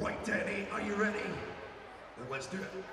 Right, Danny, are you ready? Then let's do it.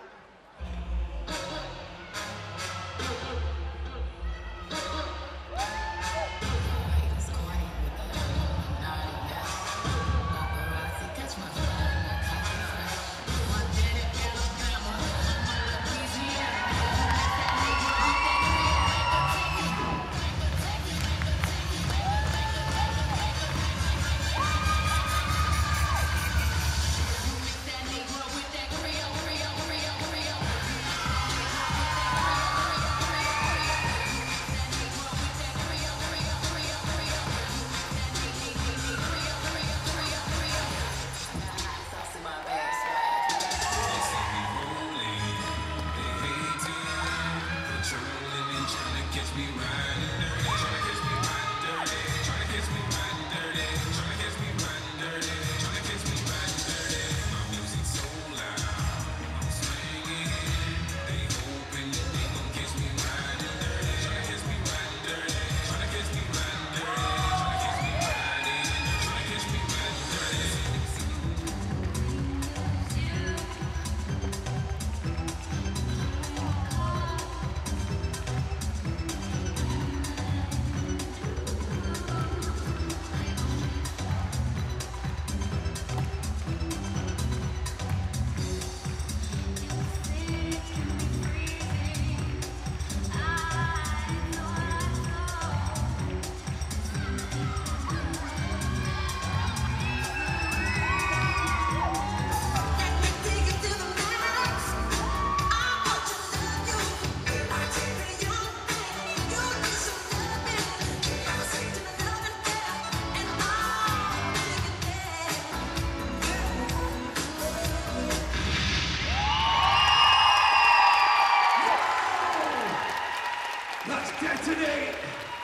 Detonate!